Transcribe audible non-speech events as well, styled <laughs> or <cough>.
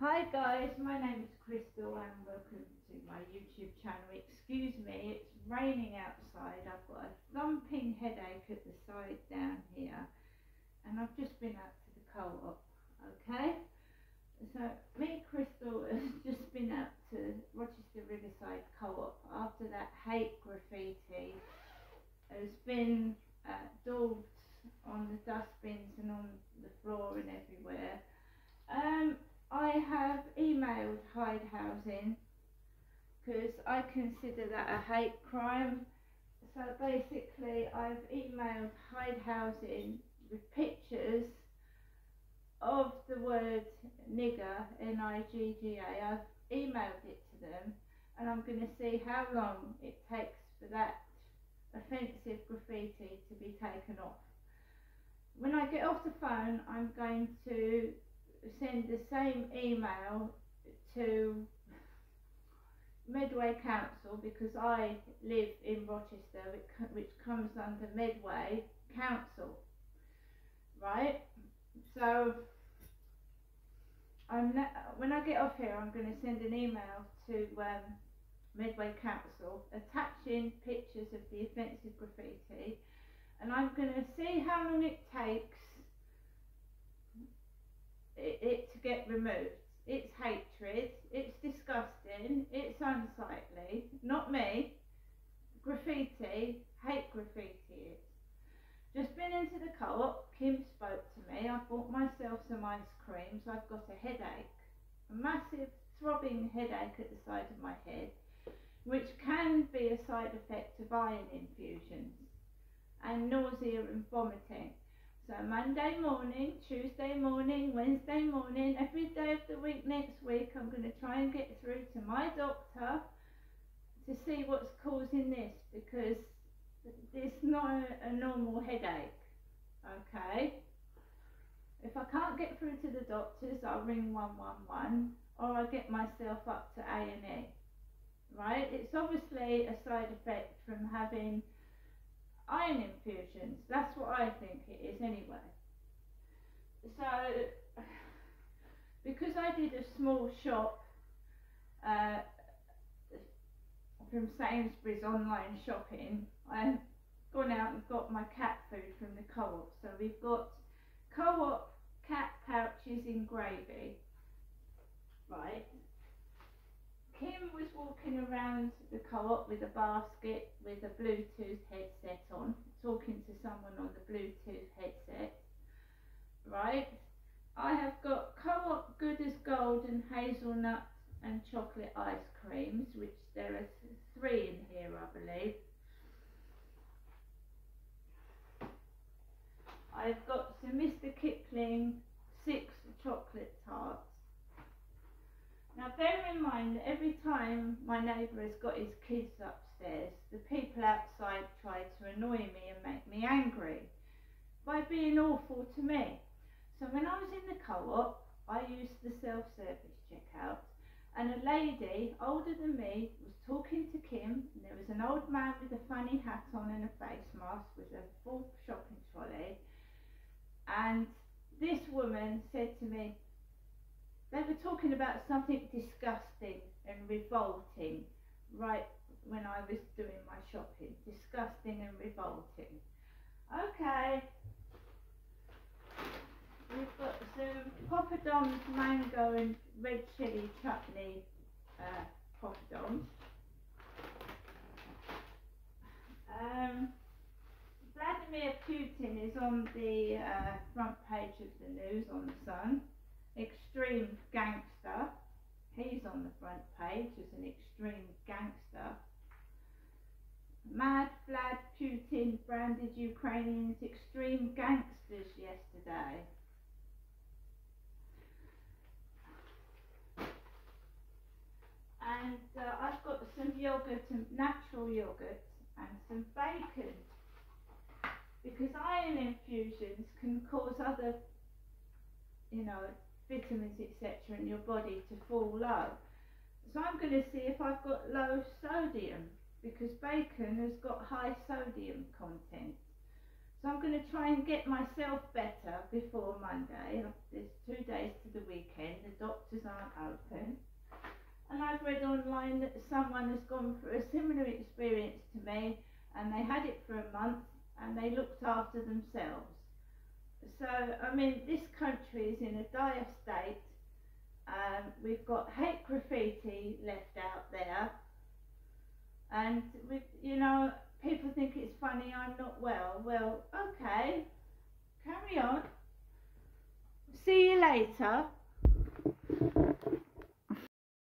Hi guys, my name is Crystal and welcome to my YouTube channel. Excuse me, it's raining outside. I've got a thumping headache at the side down here and I've just been out to the co-op, okay? So me, Crystal, <laughs> has just been out to Rochester Riverside Co-op after that hate graffiti has been uh, daubed on the dustbins and on the floor and everywhere. Um, I have Housing because I consider that a hate crime. So basically, I've emailed Hyde Housing with pictures of the word nigger, N-I-G-G-A. I've emailed it to them and I'm going to see how long it takes for that offensive graffiti to be taken off. When I get off the phone, I'm going to send the same email to Medway Council because I live in Rochester, which comes under Medway Council, right? So I'm when I get off here, I'm going to send an email to um, Medway Council attaching pictures of the offensive graffiti, and I'm going to see how long it takes it, it to get removed. It's hatred, it's disgusting, it's unsightly, not me. Graffiti, hate graffiti. Just been into the co-op, Kim spoke to me, I bought myself some ice cream, so I've got a headache, a massive throbbing headache at the side of my head, which can be a side effect of iron infusions, and nausea and vomiting. So Monday morning, Tuesday morning, Wednesday morning, every day of the week next week, I'm going to try and get through to my doctor to see what's causing this because it's not a, a normal headache. Okay. If I can't get through to the doctors, I'll ring 111 or I'll get myself up to A&E. Right? It's obviously a side effect from having iron infusions. That's what I think. So, because I did a small shop uh, from Sainsbury's online shopping, I've gone out and got my cat food from the co-op. So we've got co-op cat pouches in gravy, right? Kim was walking around the co-op with a basket with a Bluetooth headset on, talking to someone on the Bluetooth headset, right? I have got co-op good as gold and hazelnut and chocolate ice creams, which there are three in here, I believe. I've got some Mr. Kipling six chocolate tarts now bear in mind that every time my neighbour has got his kids upstairs, the people outside try to annoy me and make me angry by being awful to me. So when I was in the co-op, I used the self-service checkout and a lady older than me was talking to Kim and there was an old man with a funny hat on and a face mask with a full shopping trolley and this woman said to me, they were talking about something disgusting and revolting right when I was doing my shopping. Disgusting and revolting. Okay. We've got some poppadoms, mango and red chilli chutney uh, poppadoms. Um, Vladimir Putin is on the uh, front page of the news on the Sun extreme gangster. He's on the front page as an extreme gangster. Mad Vlad Putin branded Ukrainians extreme gangsters yesterday. And uh, I've got some yogurt and natural yogurt and some bacon because iron infusions can cause other, you know, vitamins, etc., in your body to fall low. So I'm going to see if I've got low sodium because bacon has got high sodium content. So I'm going to try and get myself better before Monday. There's two days to the weekend. The doctors aren't read online that someone has gone through a similar experience to me and they had it for a month and they looked after themselves. So, I mean, this country is in a dire state. Um, we've got hate graffiti left out there, and we, you know, people think it's funny I'm not well. Well, okay, carry on. See you later.